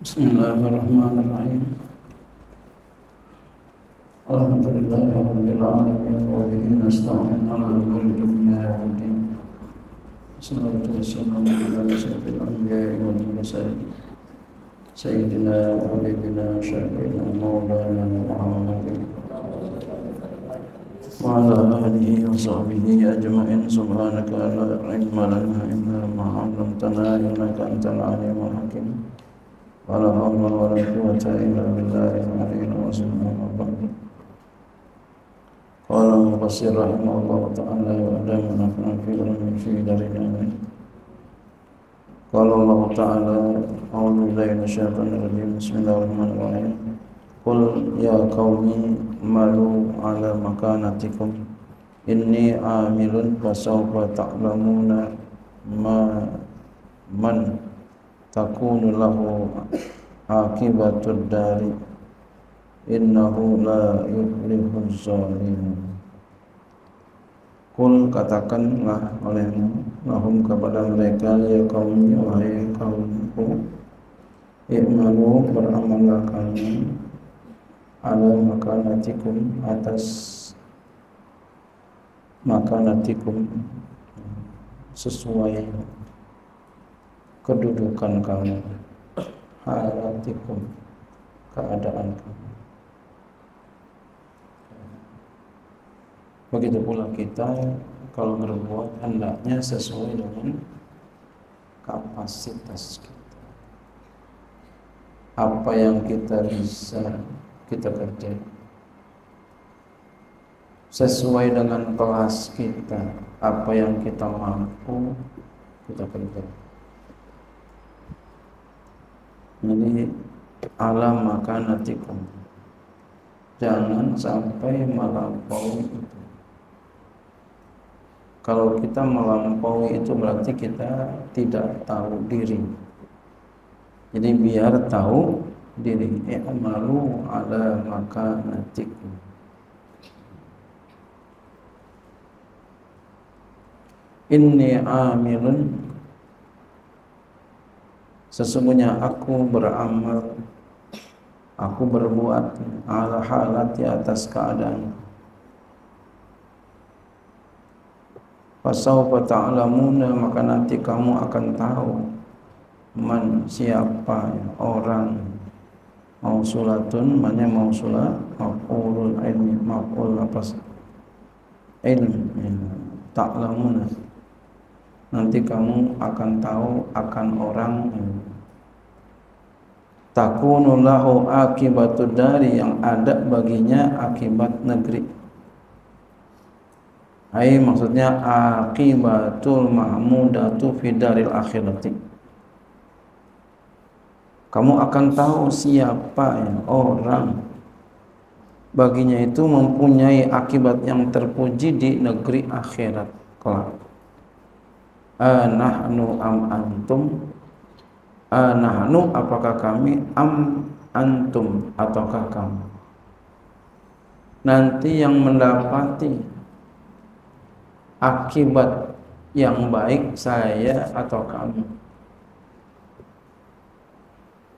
بسم الله الرحمن الرحيم. الحمد لله رب العالمين وبه نستعين على امور الدنيا والدين والصلاة والسلام على أشرف الأنبياء والمرسلين. سيدنا وحبيبنا شفينا مولانا محمد. وعلى آله وصحبه أجمعين. سبحانك لا علم لنا إلا ما علمتنا إنك أنت العليم الحكيم. ولا حول ولا قوة إلا بالله العلي العظيم قال المفسر رحمه الله تعالى وأدام نفعنا في علم في دارنا آمين قال الله تعالى أعوذ بالله من الشيطان الرجيم بسم الله الرحمن الرحيم قل يا قومي مالوا على مكانتكم إني عامل فسوف تعلمون ما من تكون له عاقبة الدار إنه لا يفلح الظالمون Kul katakanlah olehmu lahum kepada mereka ya kaum wahai kaumku I'malu beramallah kamu ala makanatikum atas makanatikum sesuai kedudukan kamu halatikum keadaan kamu. Begitu pula kita kalau berbuat hendaknya sesuai dengan kapasitas kita. Apa yang kita bisa kita kerjakan. Sesuai dengan kelas kita apa yang kita mampu kita kerjakan jadi alam makanatikum jangan sampai melampaui itu. Kalau kita melampaui itu berarti kita tidak tahu diri. Jadi biar tahu diri i'malu ala makanatikum inni amilun Sesungguhnya aku beramal Aku berbuat ala halati atas keadaan. Fasawfa ta'lamuna maka nanti kamu akan tahu Man siapa orang Mausulatun Mana mausulat Maf'ulul ilmi Maf'ul apa Ilm Ta'lamuna. Nanti kamu akan tahu akan orang takunu lahu akibatu dari yang ada baginya akibat negeri. Hai maksudnya akibatul mahmudatu fi daril akhirati. Kamu akan tahu siapa ya, orang baginya itu mempunyai akibat yang terpuji di negeri akhirat kelak. Anahnu am antum anahnu apakah kami am antum ataukah kamu? Nanti yang mendapati akibat yang baik saya atau kamu.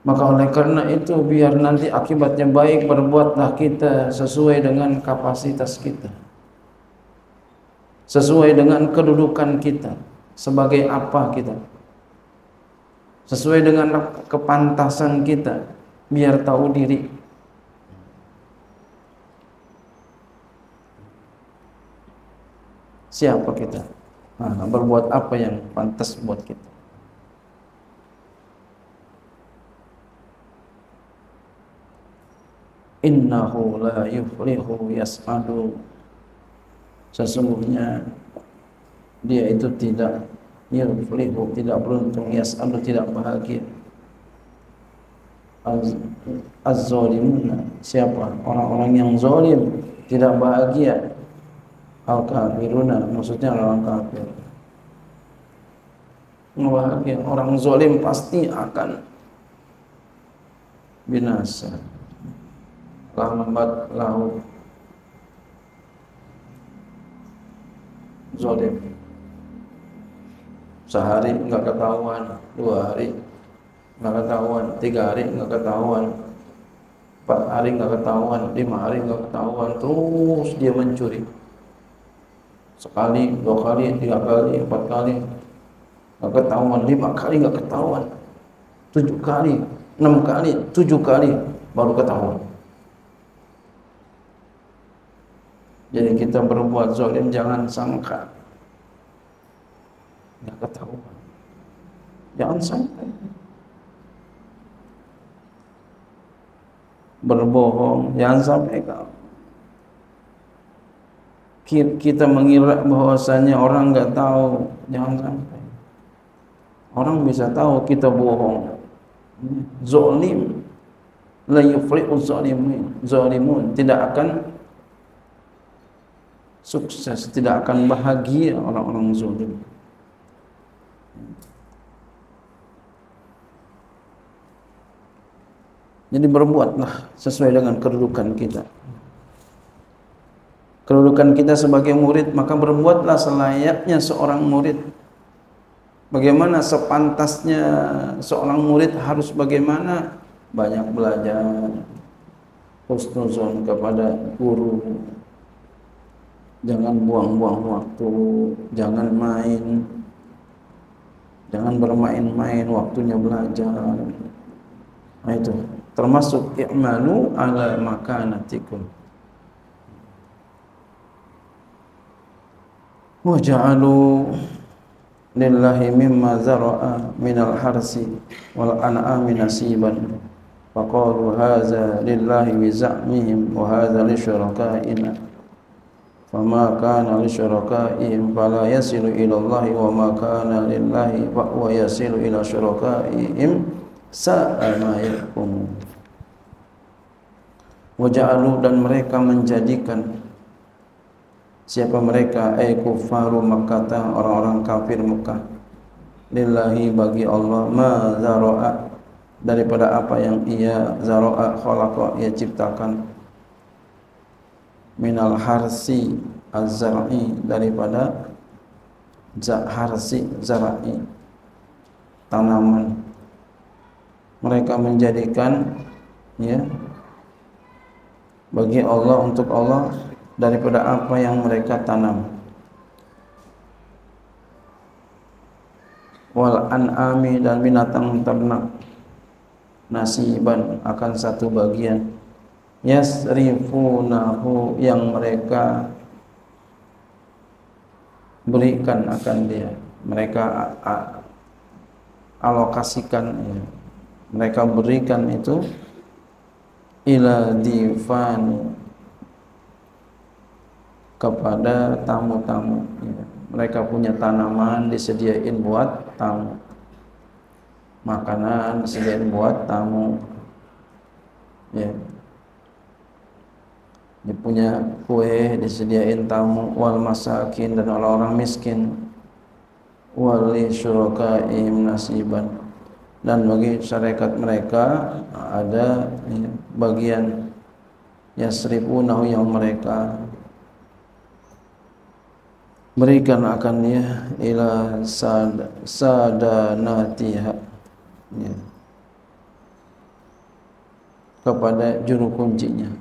Maka oleh karena itu biar nanti akibatnya baik berbuatlah kita sesuai dengan kapasitas kita. Sesuai dengan kedudukan kita sebagai apa kita sesuai dengan kepantasan kita biar tahu diri. Siapa kita? Nah, berbuat apa yang pantas buat kita? Innahu la yuflihu yas'adu. Sesungguhnya dia itu tidak yuflihu tidak beruntung yas'alu tidak bahagia. Az-zalimuna siapa? Orang-orang yang zalim tidak bahagia. Al-kafiruna maksudnya orang kafir. Bahagia orang zalim pasti akan binasa. Lambat laut zalim sehari enggak ketahuan dua hari nggak ketahuan tiga hari nggak ketahuan empat hari nggak ketahuan lima hari nggak ketahuan terus dia mencuri. Sekali dua kali tiga kali empat kali nggak ketahuan lima kali nggak ketahuan tujuh kali enam kali tujuh kali baru ketahuan. Jadi kita berbuat zalim jangan sangka nggak ketahuan jangan sangka berbohong jangan sampai kau. Kita mengira bahwasanya orang nggak tahu jangan sampai. Orang bisa tahu kita bohong. Zalim la yuflihu zalimun zalimun tidak akan sukses tidak akan bahagia orang-orang zalim Jadi berbuatlah sesuai dengan kedudukan kita. Kedudukan kita sebagai murid, maka berbuatlah selayaknya seorang murid. Bagaimana sepantasnya seorang murid harus bagaimana? Banyak belajar, husnuzon kepada guru. Jangan buang-buang waktu, jangan main, jangan bermain-main waktunya belajar. Nah itu. Termasuk i'malu ala makanatikum. Wa ja'alu lillahi mimma zara'a minal harsi wal an'ami nasiban. Faqalu hadza lillahi bi za'mihim wa hadza li syurakaina fama kana li syurakaihim fala yasilu ila Allah wa ma kana lillahi fa huwa yasilu ila syurakaihim sa'a ma yahkumun waja'alu dan mereka menjadikan siapa mereka ay kufaru Makkah orang-orang kafir Mekah lillahi bagi Allah ma zara'a daripada apa yang ia zara'a khalaqa ia ciptakan. Minal harsi az-zar'i daripada harsi zar'i. Tanaman mereka menjadikan ya bagi Allah untuk Allah daripada apa yang mereka tanam. Wal an'ami dan binatang ternak nasiban akan satu bagian. Yasrifunahu yang mereka berikan akan dia. Mereka alokasikan ya mereka berikan itu ila difan kepada tamu-tamu. Ya. mereka punya tanaman disediain buat tamu. Makanan disediain buat tamu. Ya. Dia punya kue disediain tamu wal masakin dan orang-orang miskin. Wali syurakaim nasiban dan bagi syarikat mereka ada bagian yasrifunahu yang mereka berikan akannya ila sad, sadanatiha ya. kepada juru kuncinya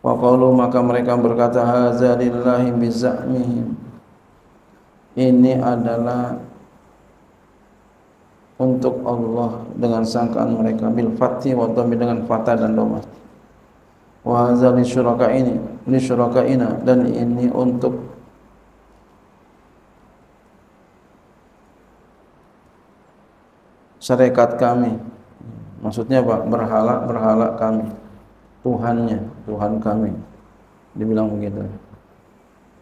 wa maka mereka berkata hadza lillahi bizamihim ini adalah untuk Allah dengan sangkaan mereka bil fathi wa dengan fathah dan dhamma. Wa hadza li ini li syurakaina dan ini untuk syarikat kami. Maksudnya Pak berhala berhala kami. Tuhannya Tuhan kami. Dibilang begitu.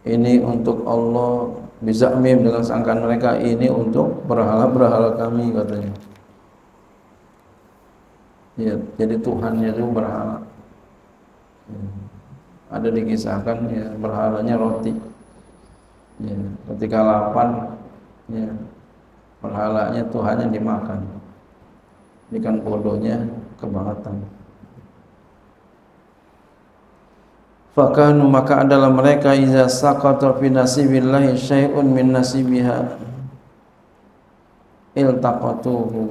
Ini untuk Allah bisa mim dengan sangkaan mereka ini untuk berhala-berhala kami katanya. Ya jadi Tuhannya itu berhala. Ya. ada dikisahkan ya berhalanya roti. Ya ketika lapar ya. Berhalanya Tuhannya dimakan. Ikan bodohnya kebangetan Fakanu maka adalah mereka iza saqata fi nasibillahi syai'un min nasibiha. Iltaqatuhu.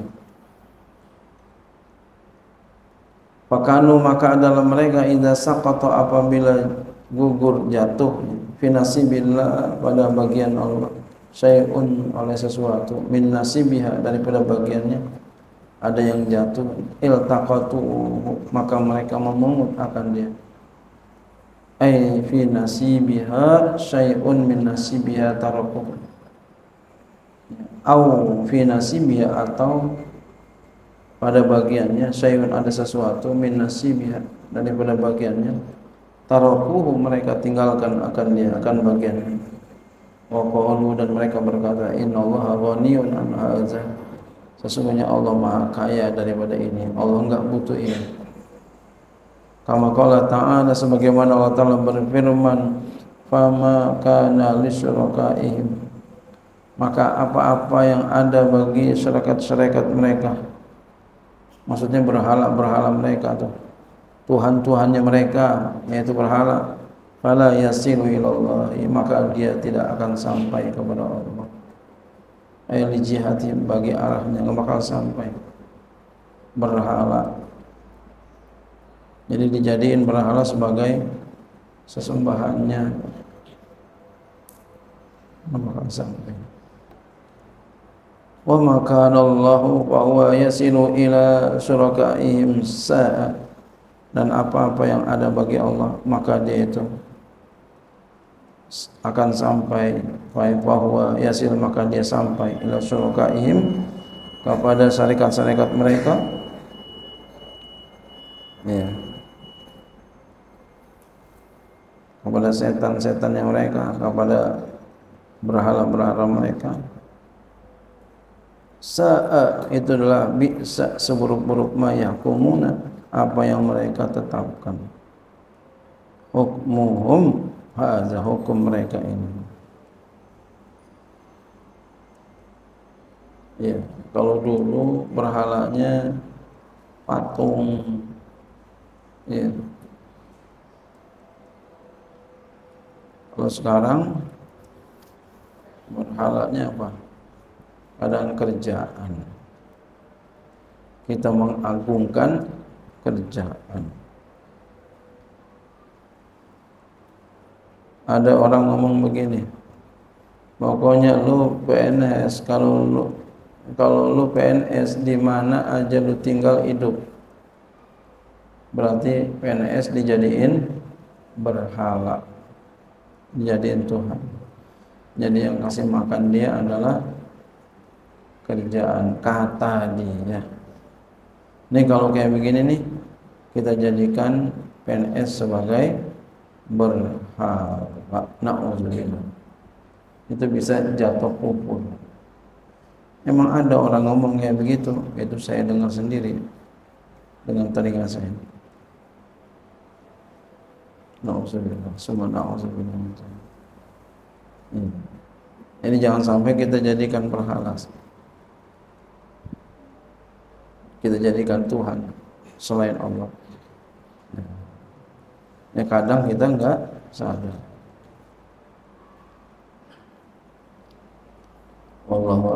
Fakanu maka adalah mereka idza saqata apabila gugur jatuh finasibillah pada bagian Allah. Syai'un oleh sesuatu min nasibiha daripada bagiannya. Ada yang jatuh iltaqatu maka mereka memungut akan dia ay fi nasibiha syai'un min nasibiha tarakuh au fi nasibiha atau pada bagiannya syai'un ada sesuatu min nasibiha. Daripada bagiannya tarakuhu mereka tinggalkan akan dia akan bagiannya. Wa dan mereka berkata innallaha ghaniyun an hadza. Sesungguhnya Allah maha kaya daripada ini. Allah enggak butuh ini kama qala ta'ala sebagaimana Allah Ta'ala berfirman fama kana lisyurakaihim. Maka apa-apa yang ada bagi syarikat-syarikat mereka maksudnya berhala-berhala mereka tuh Tuhan-Tuhannya mereka yaitu berhala fala yasilu ilallah maka dia tidak akan sampai kepada Allah. Ay li jihati bagi arahnya bakal sampai. Berhala jadi dijadiin berhala sebagai sesembahannya. Bakal sampai. Wa ma kana Allah wa huwa yasilu ila syurakaihim sa'a. Dan apa-apa yang ada bagi Allah maka dia itu akan sampai. Bahwa yasil maka dia sampai ila syurakaihim kepada syarikat-syarikat mereka ya kepada setan-setan yang mereka kepada berhala-berhala mereka. Sa'a itu adalah bisa seburuk-buruk mayakumuna apa yang mereka tetapkan. Hukmuhum hadza hukum mereka ini. Ya kalau dulu berhalanya patung. Ya kalau sekarang berhalanya apa? Keadaan kerjaan. Kita mengagungkan kerjaan. Ada orang ngomong begini pokoknya lu PNS kalau lu kalau lu PNS di mana aja lu tinggal hidup. Berarti PNS dijadiin berhala dijadiin Tuhan. Jadi yang kasih makan dia adalah kerjaan kata dia ini kalau kayak begini nih kita jadikan PNS sebagai berhala na'udzubillah. Itu bisa jatuh kubur emang ada orang ngomong kayak begitu itu saya dengar sendiri dengan telinga saya na'udzubillah. Ini jangan sampai kita jadikan berhala kita jadikan Tuhan selain Allah. Ya kadang kita enggak sadar. Wallahu